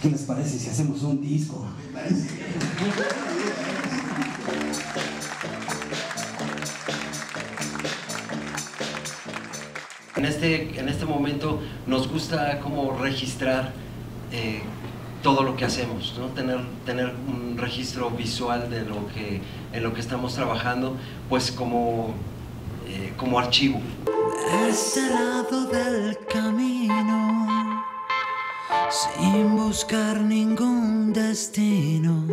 ¿Qué les parece si hacemos un disco? En este, en este momento nos gusta como registrar eh, todo lo que hacemos, ¿no? tener, tener un registro visual de lo que, en lo que estamos trabajando, pues como, eh, como archivo. Ese lado del camino, sin buscar ningún destino.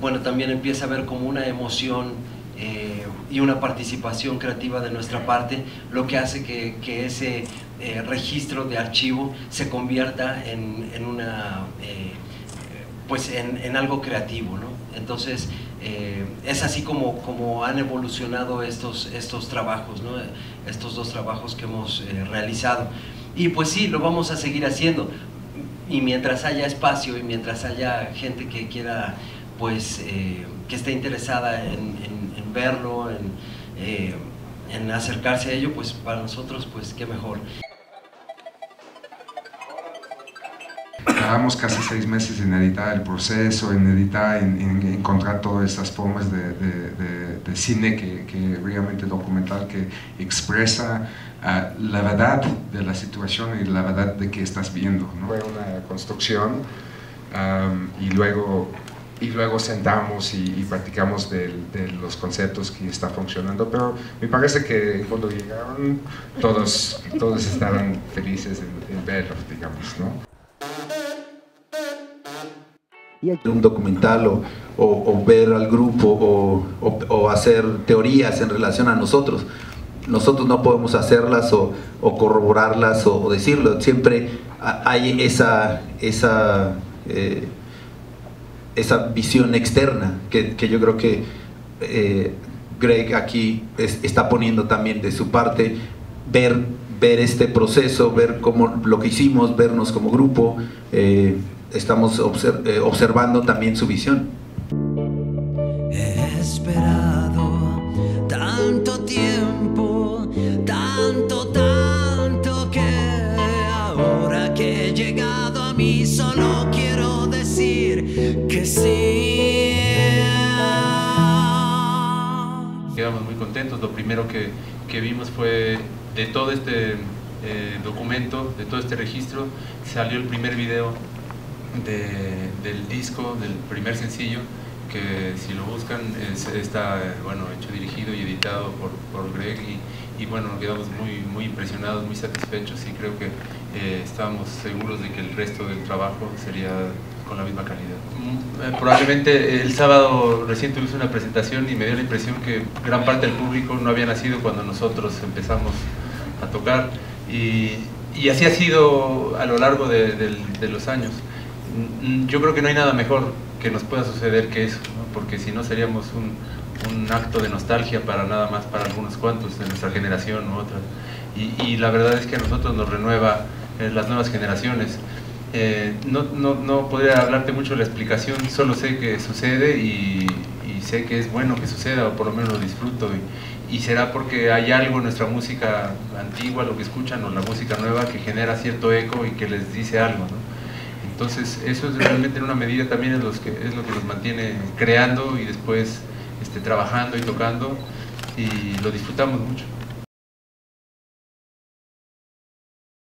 Bueno, también empieza a haber como una emoción eh, y una participación creativa de nuestra parte, lo que hace que, que ese eh, registro de archivo se convierta en, en una, eh, pues en, en, algo creativo, ¿no? Entonces, es así como, como han evolucionado estos, estos trabajos. Estos dos trabajos que hemos realizado. Y pues sí, lo vamos a seguir haciendo. Y mientras haya espacio y mientras haya gente que quiera, pues, que esté interesada en verlo, en, eh, en, acercarse a ello, pues para nosotros, pues qué mejor. Llevamos casi seis meses en editar el proceso, en editar, en, en encontrar todas estas formas de, de, de, de cine que, que, realmente documental, que expresa uh, la verdad de la situación y la verdad de que estás viendo. ¿no? Fue una construcción um, y luego y luego sentamos y, y practicamos de, de, los conceptos que está funcionando, pero me parece que cuando llegaron todos, todos estaban felices en, en verlos, digamos, ¿no? Un documental o, o, ver al grupo o, o, hacer teorías en relación a nosotros. Nosotros no podemos hacerlas o, corroborarlas o, decirlo. Siempre hay esa, esa eh, esa visión externa que, que yo creo que eh, Greg aquí es, está poniendo también de su parte, ver, ver este proceso, ver cómo lo que hicimos, vernos como grupo, eh, estamos observ eh, observando también su visión. He esperado tanto tiempo, tanto, tanto que ahora que he llegado a mí solo quiero decir que sí. Quedamos muy contentos. Lo primero que, que vimos fue de todo este eh, documento, de todo este registro, salió el primer video de, del disco, del primer sencillo, que si lo buscan es, está bueno, hecho, dirigido y editado por, por Greg y, y, bueno, quedamos muy, muy impresionados, muy satisfechos y creo que eh, estábamos seguros de que el resto del trabajo sería con la misma calidad. Mm, probablemente el sábado recién tuvimos una presentación y me dio la impresión que gran parte del público no había nacido cuando nosotros empezamos a tocar y, y así ha sido a lo largo de los años. Yo creo que no hay nada mejor que nos pueda suceder que eso, porque si no seríamos un, acto de nostalgia para nada más para algunos cuantos de nuestra generación u otras. Y, la verdad es que a nosotros nos renueva eh, las nuevas generaciones. Eh, no, no, no, podría hablarte mucho de la explicación, solo sé que sucede y, y, sé que es bueno que suceda, o por lo menos lo disfruto. Y, y será porque hay algo en nuestra música antigua, lo que escuchan, o la música nueva, que genera cierto eco y que les dice algo. ¿no? Entonces, eso es realmente en una medida también es, los que, es lo que nos mantiene creando y después este, trabajando y tocando y lo disfrutamos mucho.